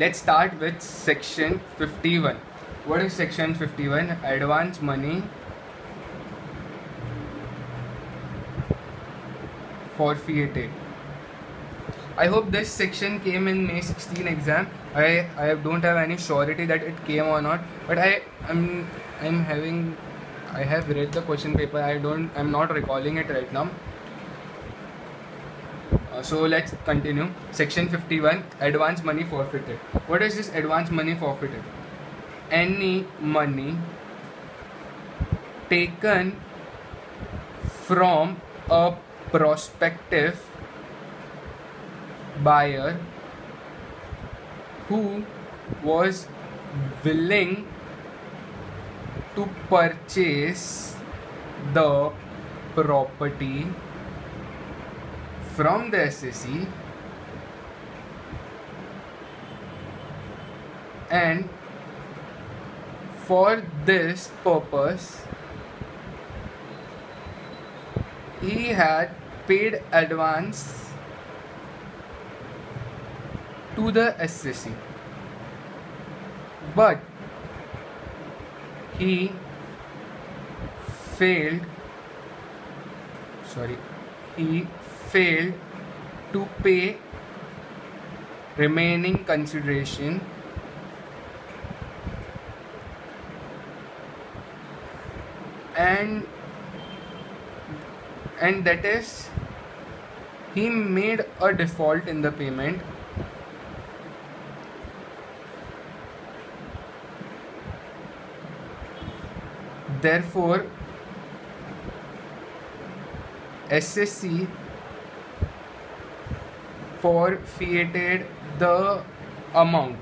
let's start with section 51 what is section 51 advance money forfeited I hope this section came in May 16 exam. I, I don't have any surety that it came or not, but I am I'm having I have read the question paper. I don't I'm not recalling it right now. Uh, so let's continue. Section 51 Advance money forfeited. What is this advance money forfeited? Any money taken from a prospective buyer who was willing to purchase the property from the assessee and for this purpose he had paid advance to the assessee. But he failed. Sorry. He failed to pay remaining consideration. And and that is he made a default in the payment. Therefore assessee forfeited the amount.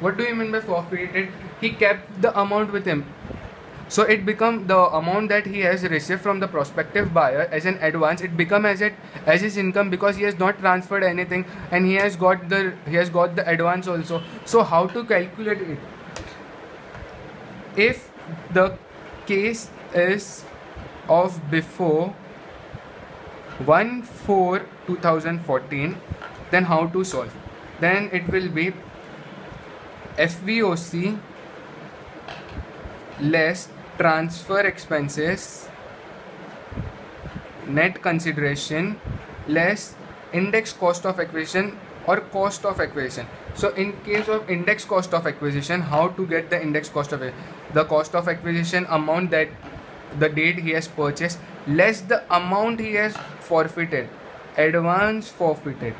What do you mean by forfeited? He kept the amount with him. So it become the amount that he has received from the prospective buyer as an advance. It become as it as his income because he has not transferred anything and he has got the he has got the advance also. So how to calculate it? if the case is of before 1 4 2014 then how to solve. Then it will be FVOC less transfer expenses net consideration less index cost of acquisition or cost of acquisition. So in case of index cost of acquisition how to get the index cost of the cost of acquisition amount that the date he has purchased less the amount he has forfeited. Advance forfeited.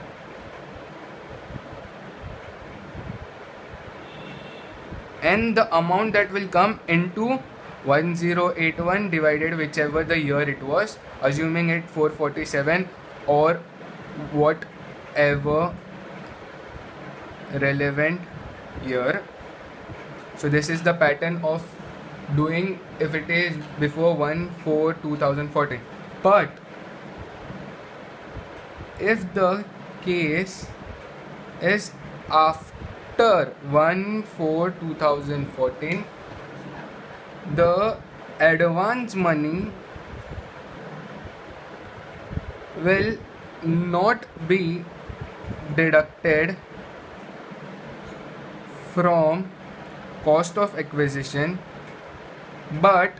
And the amount that will come into 1081 divided whichever the year it was assuming it 447 or whatever relevant year. So this is the pattern of doing if it is before 1 4 2014 but if the case is after 1 4 2014 the advance money will not be deducted from cost of acquisition but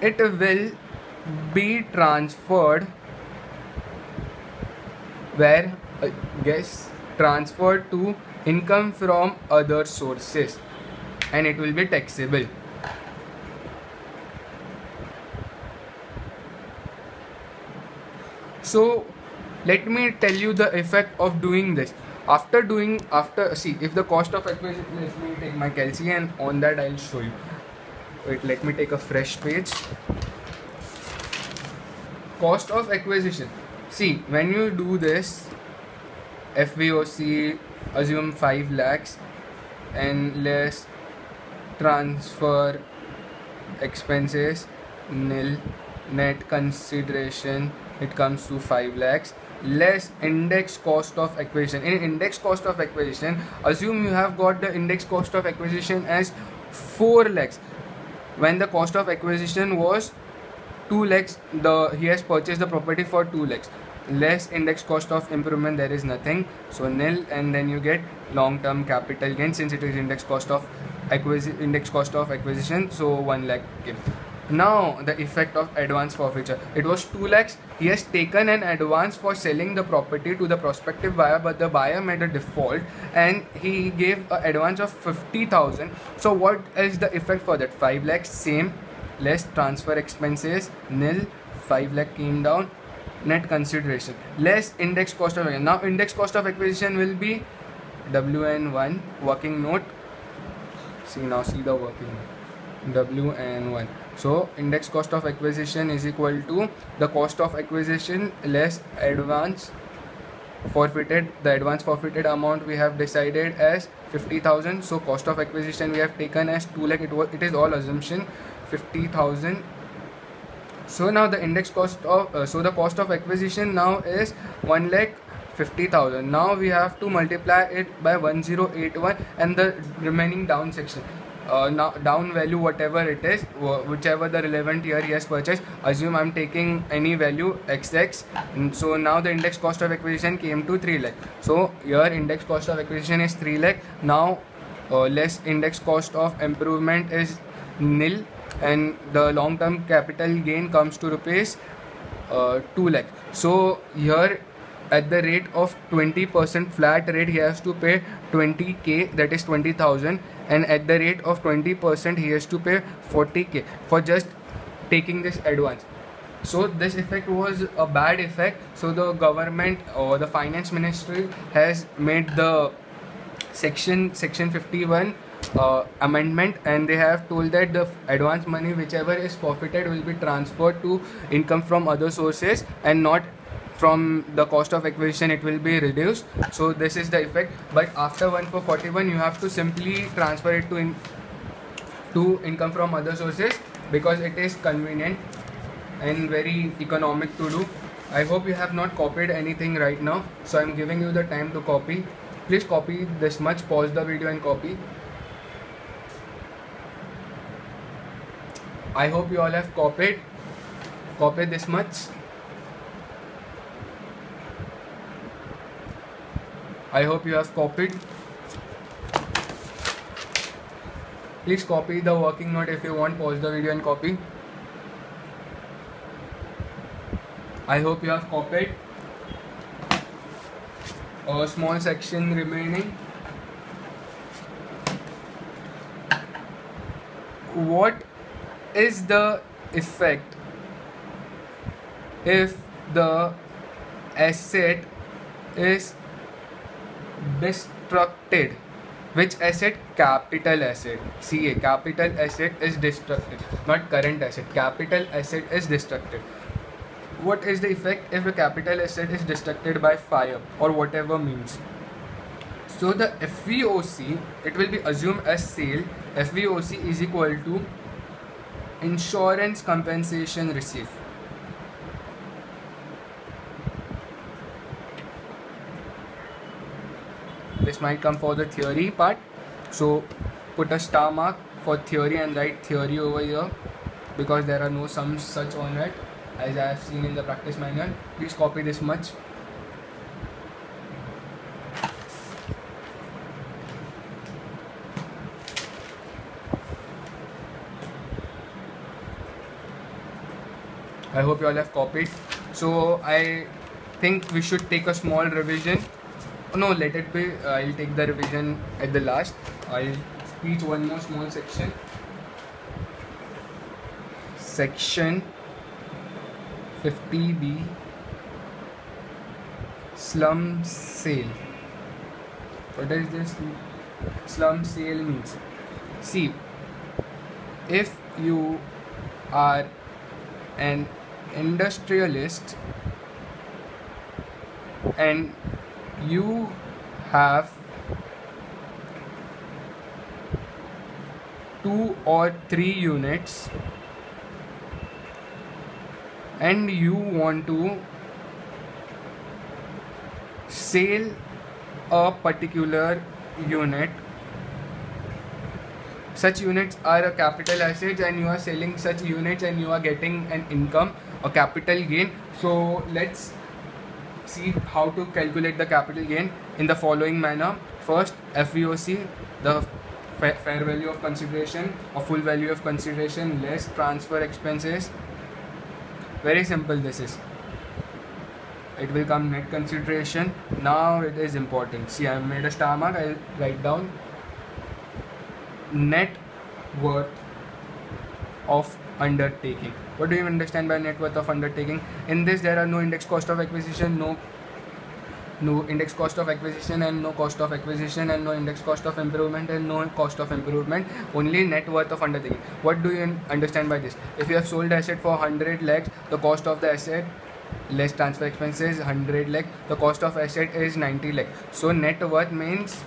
it will be transferred where I guess transferred to income from other sources. And it will be taxable. So let me tell you the effect of doing this. After doing after see if the cost of acquisition let me take my calci and on that i'll show you. Wait let me take a fresh page. Cost of acquisition see when you do this fvoc assume 5 lakhs and less transfer expenses nil net consideration it comes to 5 lakhs. Less index cost of acquisition. In index cost of acquisition assume you have got the index cost of acquisition as 4 lakhs. When the cost of acquisition was 2 lakhs the he has purchased the property for 2 lakhs. Less index cost of improvement there is nothing. So nil and then you get long term capital gain since it is index cost of acquisition index cost of acquisition so 1 lakh gain. Now the effect of advance forfeiture. It was 2 lakhs. He has taken an advance for selling the property to the prospective buyer but the buyer made a default and he gave an advance of 50000 so what is the effect for that? 5 lakhs same less transfer expenses nil 5 lakh came down net consideration. Less index cost of now index cost of acquisition will be wn1 working note. See now see the working note. Wn1 so index cost of acquisition is equal to the cost of acquisition less advance forfeited. The advance forfeited amount we have decided as 50000 so cost of acquisition we have taken as 2 lakh. It was it is all assumption 50000 so now the index cost of uh, so the cost of acquisition now is 1 lakh 50000 now we have to multiply it by 1081 and the remaining down section. Uh, now down value whatever it is whichever the relevant year he has purchased assume i'm taking any value xx so now the index cost of acquisition came to 3 lakh. So your index cost of acquisition is 3 lakh. Now uh, less index cost of improvement is nil and the long term capital gain comes to rupees uh, 2 lakh. So here at the rate of 20% flat rate he has to pay 20k that is 20000 and at the rate of 20% he has to pay 40k for just taking this advance. So this effect was a bad effect. So the government or the finance ministry has made the section section 51 uh, amendment and they have told that the advance money whichever is forfeited will be transferred to income from other sources and not from the cost of acquisition it will be reduced. So this is the effect. But after 1 for 41 you have to simply transfer it to in to income from other sources because it is convenient and very economic to do. I hope you have not copied anything right now so i'm giving you the time to copy. Please copy this much pause the video and copy I hope you all have copied copied this much. I hope you have copied. Please copy the working note if you want pause the video and copy. I hope you have copied. A small section remaining. What is the effect. If the asset is destructed which asset? Capital asset. Ca capital asset is destructed not current asset. Capital asset is destructed. What is the effect if the capital asset is destructed by fire or whatever means? So the FVOC it will be assumed as sale. FVOC is equal to insurance compensation received. This might come for the theory part. So put a star mark for theory and write theory over here because there are no sums such on it as I have seen in the practice manual. Please copy this much I hope you all have copied. So I think we should take a small revision. No, let it be. Uh, I'll take the revision at the last. I'll teach one more small section. Section 50B slump sale. What does this slump sale means? See, if you are an industrialist and you have two or three units and you want to sell a particular unit. Such units are a capital asset and you are selling such units and you are getting an income a capital gain so let's see how to calculate the capital gain in the following manner. First, FVOC, the fair value of consideration or full value of consideration less transfer expenses. Very simple this is. It will come net consideration. Now it is important. See, I made a star mark. I'll write down net worth of undertaking. What do you understand by net worth of undertaking? In this, there are no index cost of acquisition, no no index cost of acquisition and no cost of acquisition and no index cost of improvement and no cost of improvement. Only net worth of undertaking. What do you understand by this? If you have sold asset for 100 lakhs the cost of the asset less transfer expenses 100 lakh the cost of asset is 90 lakh. So net worth means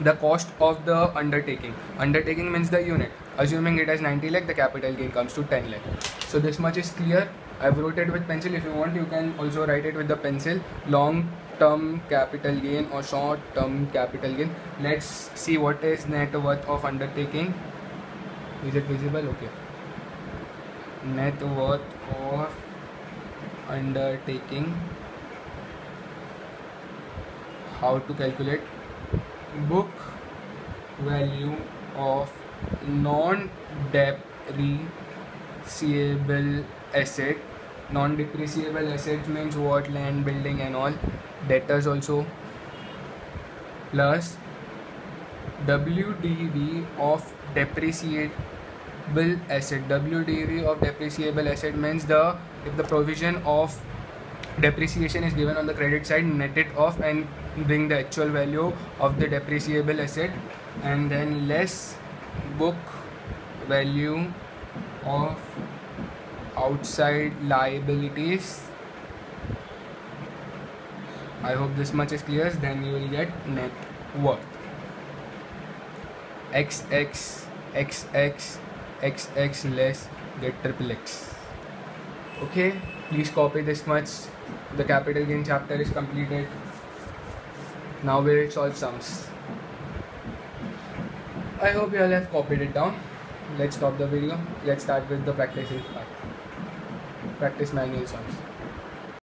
the cost of the undertaking. Undertaking means the unit assuming it has 90 lakh the capital gain comes to 10 lakh. So this much is clear. I've wrote it with pencil. If you want you can also write it with the pencil. Long term capital gain or short term capital gain. Let's see what is net worth of undertaking. Is it visible? Okay. Net worth of undertaking. How to calculate? Book value of non depreciable asset. Non depreciable assets means what? Land building and all. Debtors also. Plus WDV of depreciable asset. WDV of depreciable asset means the if the provision of depreciation is given on the credit side net it off and bring the actual value of the depreciable asset and then less book value of outside liabilities. I hope this much is clear. Then you will get net worth. Xx xx xx less get triple x. Okay please copy this much. The capital gain chapter is completed. Now we'll solve sums i hope you all have copied it down. Let's stop the video. Let's start with the practice part. Practice manual sums